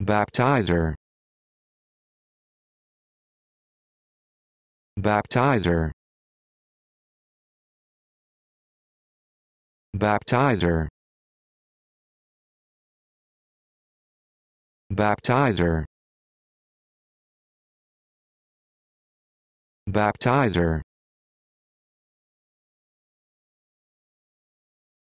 baptizer. Baptizer. Baptizer. Baptizer. Baptizer.